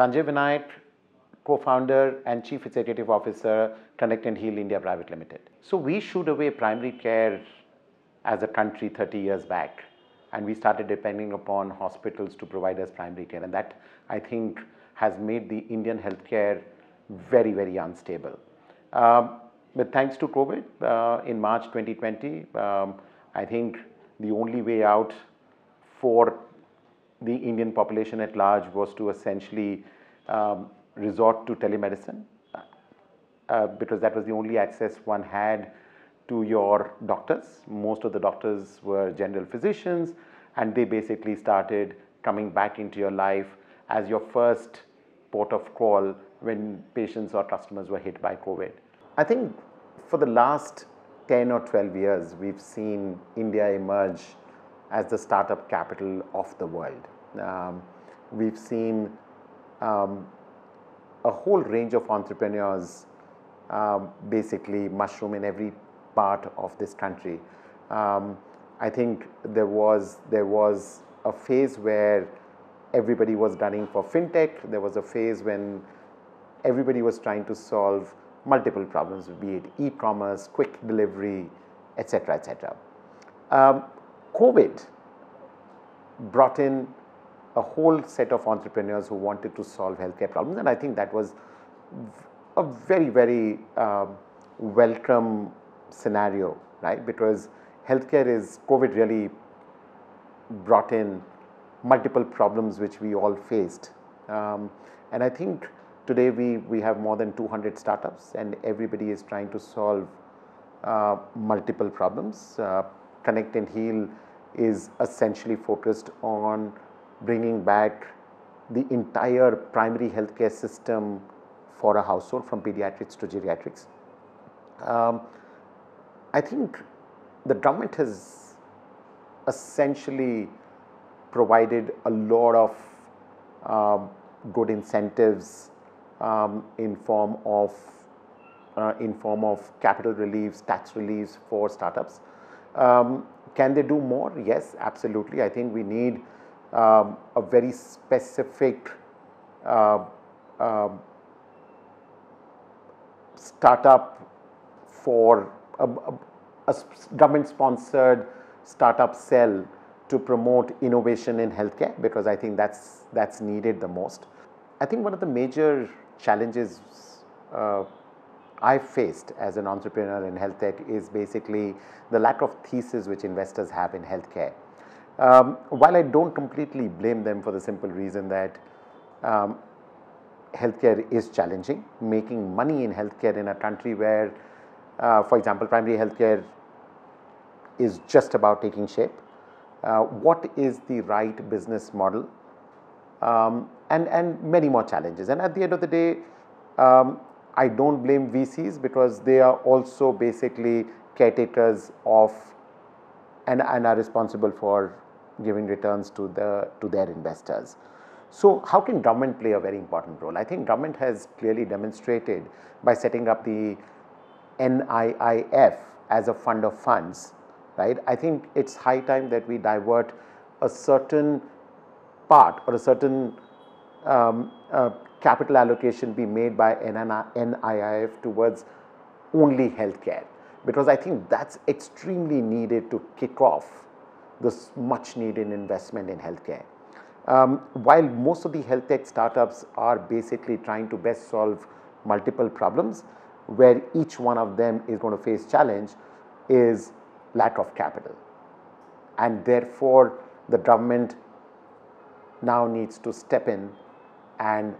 Sanjay Vinayak, co-founder and chief executive officer, Connect and Heal India Private Limited. So we shooed away primary care as a country 30 years back and we started depending upon hospitals to provide us primary care and that I think has made the Indian healthcare very, very unstable. Um, but thanks to COVID uh, in March 2020, um, I think the only way out for the Indian population at large was to essentially um, resort to telemedicine uh, because that was the only access one had to your doctors. Most of the doctors were general physicians and they basically started coming back into your life as your first port of call when patients or customers were hit by COVID. I think for the last 10 or 12 years, we've seen India emerge as the startup capital of the world. Um, we've seen um, a whole range of entrepreneurs um, basically mushroom in every part of this country. Um, I think there was there was a phase where everybody was gunning for fintech. There was a phase when everybody was trying to solve multiple problems, be it e-commerce, quick delivery, etc., etc. Um, COVID brought in a whole set of entrepreneurs who wanted to solve healthcare problems, and I think that was a very, very um, welcome scenario, right? Because healthcare is COVID really brought in multiple problems which we all faced, um, and I think today we we have more than 200 startups, and everybody is trying to solve uh, multiple problems. Uh, Connect and Heal is essentially focused on bringing back the entire primary healthcare system for a household from pediatrics to geriatrics. Um, I think the government has essentially provided a lot of uh, good incentives um, in form of uh, in form of capital reliefs, tax reliefs for startups. Um, can they do more? Yes, absolutely. I think we need um, a very specific uh, uh, startup for a, a, a government sponsored startup cell to promote innovation in healthcare because I think that's that's needed the most. I think one of the major challenges uh, I faced as an entrepreneur in health tech is basically the lack of thesis which investors have in healthcare. Um, while I don't completely blame them for the simple reason that um, healthcare is challenging, making money in healthcare in a country where, uh, for example, primary healthcare is just about taking shape. Uh, what is the right business model? Um, and, and many more challenges. And at the end of the day, um, I don't blame VCs because they are also basically caretakers of and, and are responsible for giving returns to the to their investors. So how can government play a very important role? I think government has clearly demonstrated by setting up the NIIF as a fund of funds, right? I think it's high time that we divert a certain part or a certain um, uh, capital allocation be made by NIIF towards only healthcare because I think that's extremely needed to kick off this much needed investment in healthcare. Um, while most of the health tech startups are basically trying to best solve multiple problems, where each one of them is going to face challenge is lack of capital. And therefore, the government now needs to step in and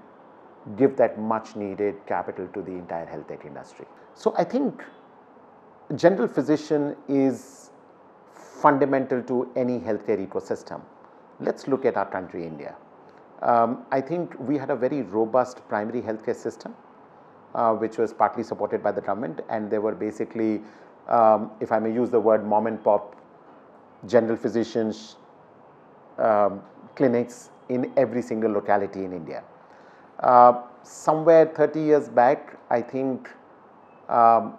give that much needed capital to the entire health tech industry. So I think general physician is fundamental to any healthcare ecosystem. Let's look at our country, India. Um, I think we had a very robust primary healthcare system, uh, which was partly supported by the government, and there were basically, um, if I may use the word mom and pop, general physicians um, clinics in every single locality in India. Uh, somewhere 30 years back, I think um,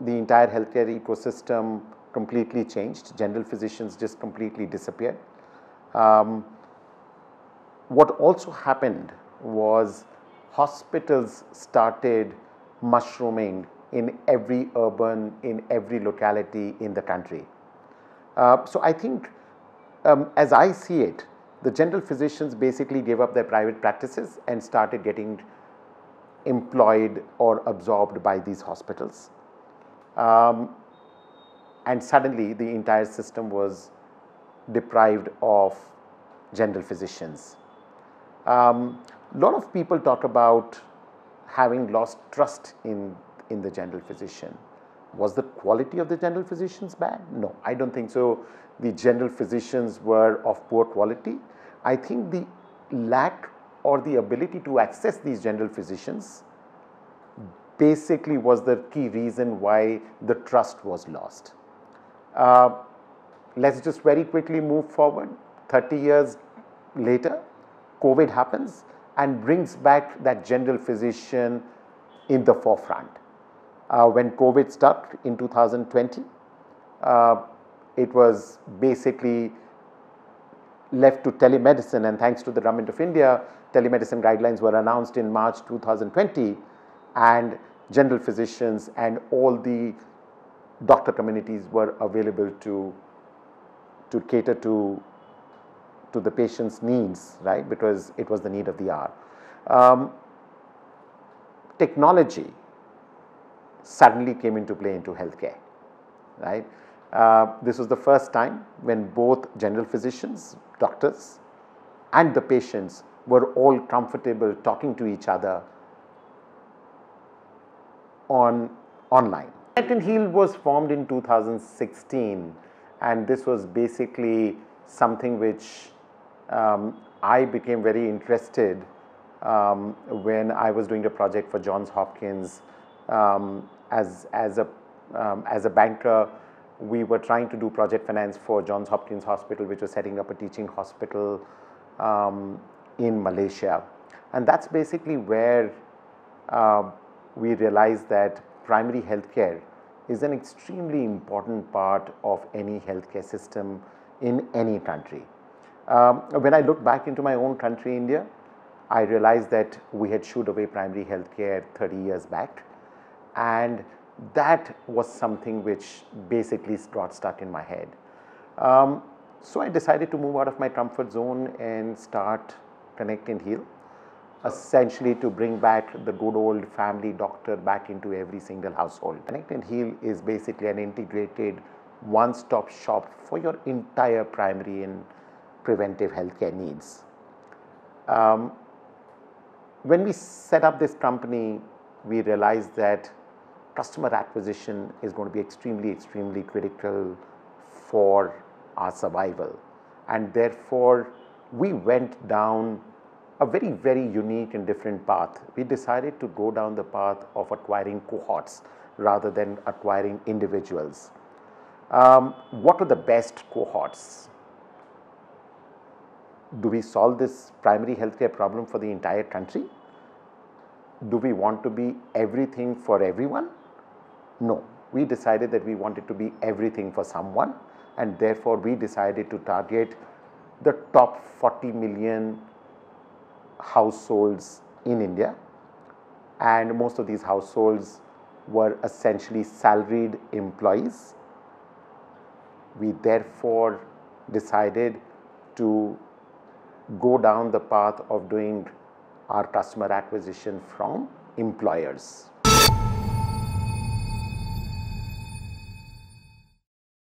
the entire healthcare ecosystem completely changed. General physicians just completely disappeared. Um, what also happened was hospitals started mushrooming in every urban, in every locality in the country. Uh, so I think um, as I see it, the general physicians basically gave up their private practices and started getting employed or absorbed by these hospitals. Um, and suddenly the entire system was deprived of general physicians. A um, lot of people talk about having lost trust in, in the general physician. Was the quality of the general physicians bad? No, I don't think so. The general physicians were of poor quality. I think the lack or the ability to access these general physicians basically was the key reason why the trust was lost. Uh, let's just very quickly move forward. 30 years later, COVID happens and brings back that general physician in the forefront. Uh, when COVID struck in 2020, uh, it was basically left to telemedicine and thanks to the government of India, telemedicine guidelines were announced in March 2020 and general physicians and all the doctor communities were available to, to cater to, to the patient's needs, right, because it was the need of the hour. Um, technology suddenly came into play into healthcare, right. Uh, this was the first time when both general physicians, doctors and the patients were all comfortable talking to each other on online. Connect Heal was formed in 2016 and this was basically something which um, I became very interested um, when I was doing a project for Johns Hopkins um, as, as, a, um, as a banker we were trying to do project finance for Johns Hopkins Hospital which was setting up a teaching hospital um, in Malaysia and that's basically where uh, we realized that primary healthcare is an extremely important part of any healthcare system in any country. Um, when I look back into my own country, India, I realized that we had shooed away primary healthcare 30 years back and that was something which basically got stuck in my head. Um, so I decided to move out of my comfort zone and start Connect and Heal essentially to bring back the good old family doctor back into every single household. Connect and Heal is basically an integrated one stop shop for your entire primary and preventive healthcare needs. Um, when we set up this company, we realized that customer acquisition is going to be extremely, extremely critical for our survival. And therefore, we went down a very, very unique and different path. We decided to go down the path of acquiring cohorts rather than acquiring individuals. Um, what are the best cohorts? Do we solve this primary healthcare problem for the entire country? Do we want to be everything for everyone? No. We decided that we wanted to be everything for someone and therefore we decided to target the top 40 million households in India and most of these households were essentially salaried employees. We therefore decided to go down the path of doing our customer acquisition from employers.